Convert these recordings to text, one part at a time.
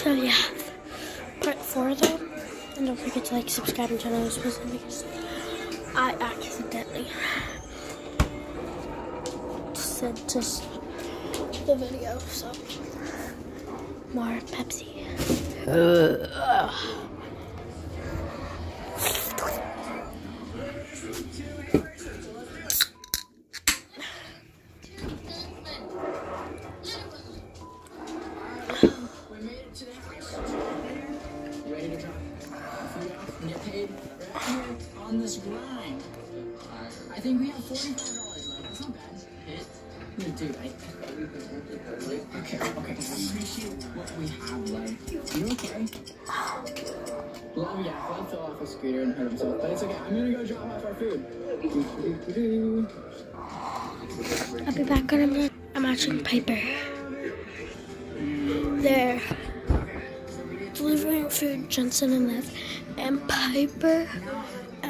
So yeah, part four though, and don't forget to like, subscribe, and turn on notifications because I accidentally said just the video. So more Pepsi. On this grind. I think we have forty-five dollars left. That's not bad. Hit. You do, right? Okay, okay. Appreciate what we have left. You okay? Well, yeah, Vlad fell off a scooter and hurt himself, but it's okay. I'm gonna go drop off our food. I'll be back when I'm done. I'm watching Piper. They're delivering food, Jensen and Liv, and Piper,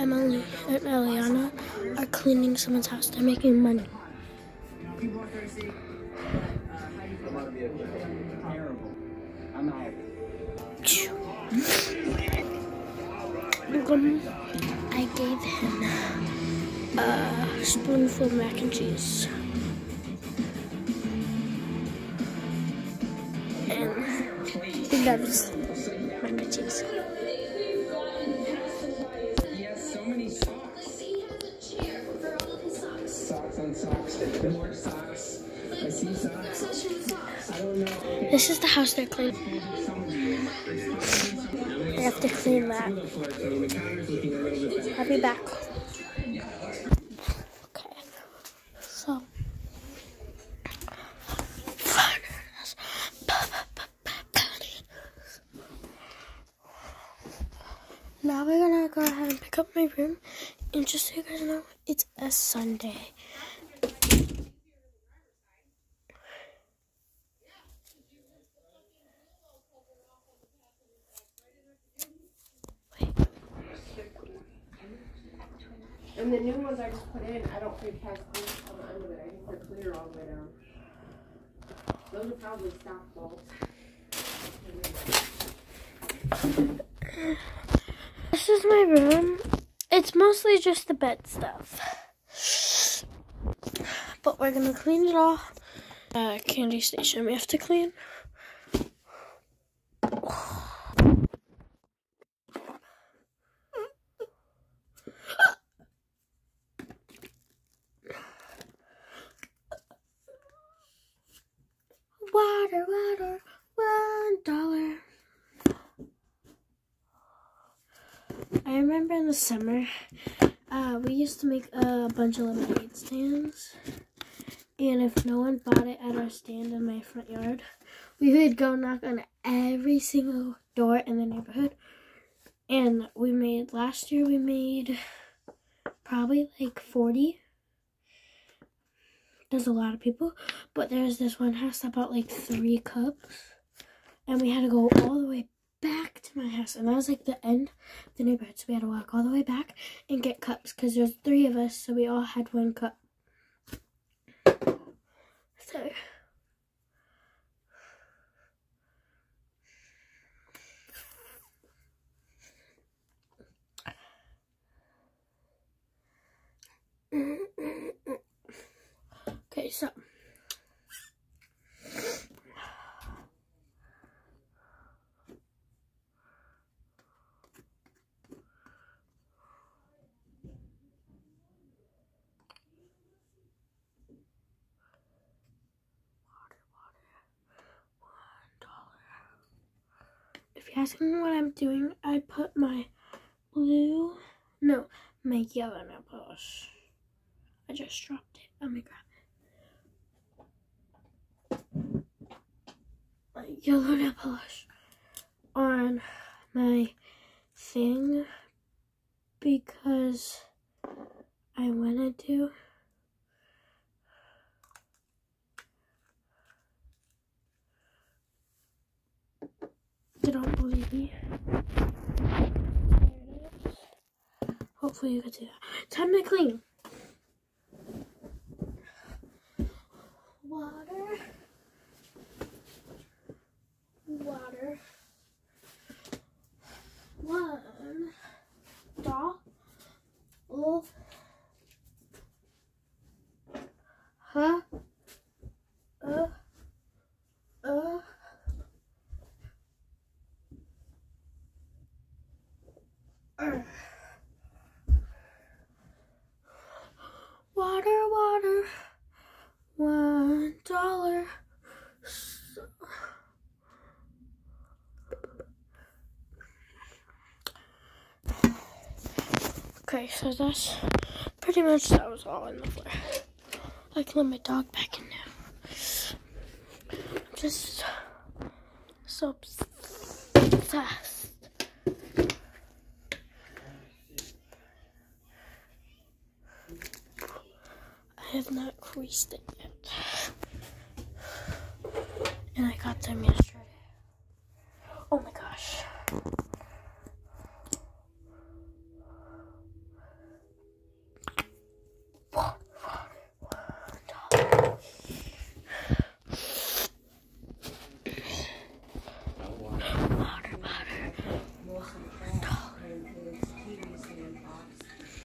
Emily, and Eliana are cleaning someone's house. They're making money. I gave him uh, a spoonful of mac and cheese. And he loves More socks. I see socks. I don't know. This is the house they're cleaning. They have to clean that. I'll be back. Okay. So. Now we're gonna go ahead and pick up my room. And just so you guys know, it's a Sunday. And the new ones I just put in, I don't think has cleats on the end of it. I think they're clear all the way down. Those are probably stock bolts. This is my room. It's mostly just the bed stuff. But we're gonna clean it all. Uh, candy station we have to clean. One dollar. I remember in the summer, uh, we used to make a bunch of lemonade stands. And if no one bought it at our stand in my front yard, we would go knock on every single door in the neighborhood. And we made, last year we made probably like 40. There's a lot of people. But there's this one house that bought like three cups. And we had to go all the way back to my house. And that was like the end of the neighborhood. So we had to walk all the way back and get cups. Because there's three of us. So we all had one cup. So. Okay, so you're asking what I'm doing, I put my blue, no, my yellow nail polish. I just dropped it. Let me grab it. My yellow nail polish on my thing because I wanted to. It is. Hopefully you can see that. Time to clean. Okay, so that's pretty much that was all in the floor. I can let my dog back in now. I'm just so obsessed. I have not creased it yet. And I got them yesterday.